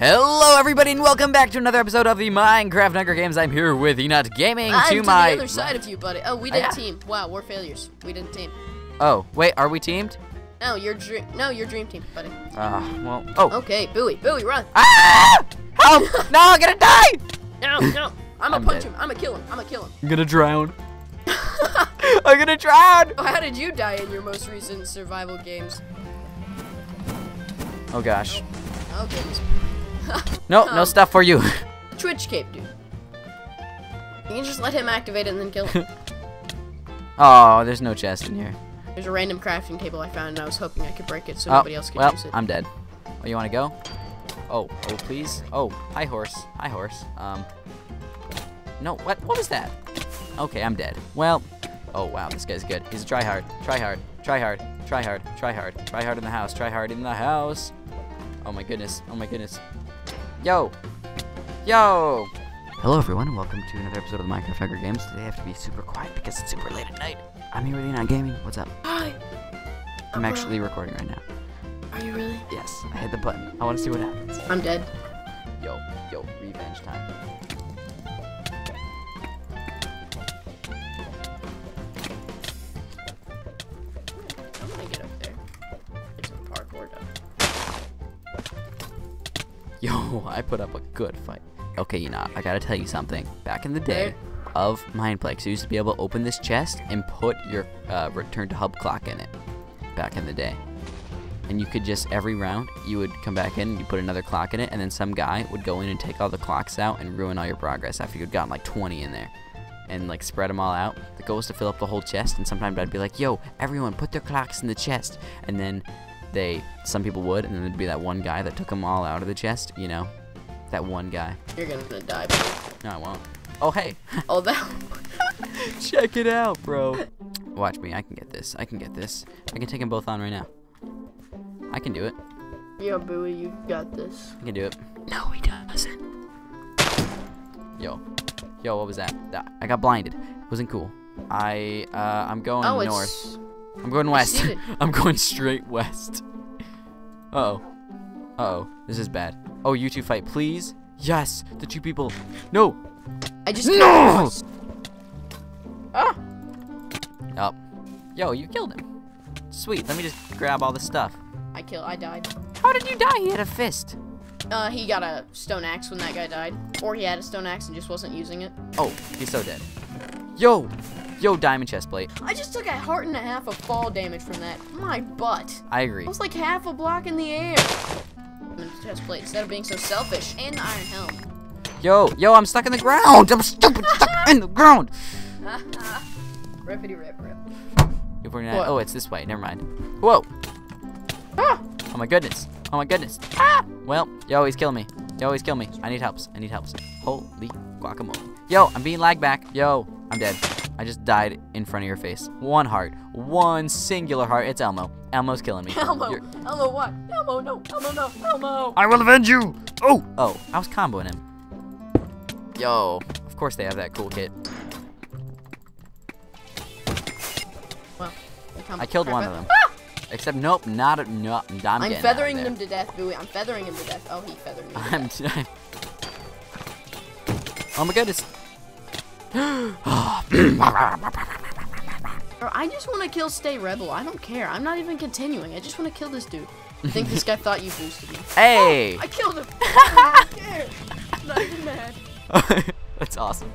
Hello, everybody, and welcome back to another episode of the Minecraft Hunger Games. I'm here with Enot Gaming I'm to to my. the other side of you, buddy. Oh, we didn't yeah. team. Wow, we're failures. We didn't team. Oh, wait, are we teamed? No, your dream. No, your dream team, buddy. Uh, well. Oh. Okay, Bowie, Bowie, run. Ah! Help! no, I'm gonna die! No, no. I'm I'm gonna punch dead. him. I'm gonna kill him. I'm gonna kill him. I'm gonna drown. I'm gonna drown! Oh, how did you die in your most recent survival games? Oh gosh. Oh goodness. No, no Um, stuff for you. Twitch cape, dude. You can just let him activate it and then kill him. Oh, there's no chest in here. There's a random crafting table I found, and I was hoping I could break it so oh, nobody else could well, use it. I'm dead. Oh, you wanna go? Oh, oh, please. Oh, hi, horse. Hi, horse. Um. No, what? What was that? Okay, I'm dead. Well. Oh wow, this guy's good. He's a try hard. Try hard. Try hard. Try hard. Try hard. Try hard in the house. Try hard in the house. Oh my goodness. Oh my goodness. Yo. Yo. Hello everyone and welcome to another episode of the Minecraft Hunger Games. Today I have to be super quiet because it's super late at night. I'm here with Enot Gaming. What's up? Hi. I'm actually recording right now. Are you really? Yes, I hit the button. I want to see what happens. I'm dead. Yo, yo, revenge time. I put up a good fight. Okay, you know, I gotta tell you something. Back in the day of Mineplex, you used to be able to open this chest and put your uh, return to hub clock in it. Back in the day. And you could just, every round, you would come back in and you put another clock in it, and then some guy would go in and take all the clocks out and ruin all your progress after you'd gotten like 20 in there. And like spread them all out. The goal was to fill up the whole chest, and sometimes I'd be like, yo, everyone, put their clocks in the chest. And then they, some people would, and then there'd be that one guy that took them all out of the chest, you know? That one guy. You're gonna die. No, I won't. Oh, hey, Oh, that. check it out, bro. Watch me, I can get this. I can get this. I can take them both on right now. I can do it. Yo, Bowie, you got this. I can do it. No, he doesn't. Yo, yo, what was that? I got blinded. Wasn't cool. I, uh, I'm going Oh, north. it's. I'm going west. I'm going straight west. Uh oh. Uh oh. This is bad. Oh, you two fight, please. Yes, the two people. No. I just. No! Ah. Oh. Yo, you killed him. Sweet. Let me just grab all the stuff. I killed. I died. How did you die? He had a fist. Uh, he got a stone axe when that guy died, or he had a stone axe and just wasn't using it. Oh, he's so dead. Yo, yo, diamond chest plate. I just took a heart and a half of fall damage from that. My butt. I agree. I was like half a block in the air. Chest plate instead of being so selfish. And the iron helm. Yo, yo, I'm stuck in the ground. I'm stupid stuck in the ground. Rippity rip rip. You're pointing at- Oh, it's this way. Never mind. Whoa. Ah! Oh my goodness. Oh my goodness. Ah! Well, you always kill me. You always kill me. I need helps. I need helps. Holy guacamole. Yo, I'm being lagged back. Yo, I'm dead. I just died in front of your face. One heart. One singular heart. It's Elmo. Elmo's killing me. Elmo. You're- Elmo what? Elmo no. Elmo no. Elmo. I will avenge you. Oh. Oh, I was comboing him. Yo, of course they have that cool kit. Well, they come I killed one of them. Ah! Except nope, not a, no. I'm, I'm getting out of feathering him to death, Bowie. I'm feathering him to death. Oh, he feathered me. to I'm. death. oh my goodness. I just want to kill Stay Rebel. I don't care. I'm not even continuing. I just want to kill this dude. I think this guy thought you boosted me. Hey! Oh, I killed him. I don't care. Not even mad. That's awesome.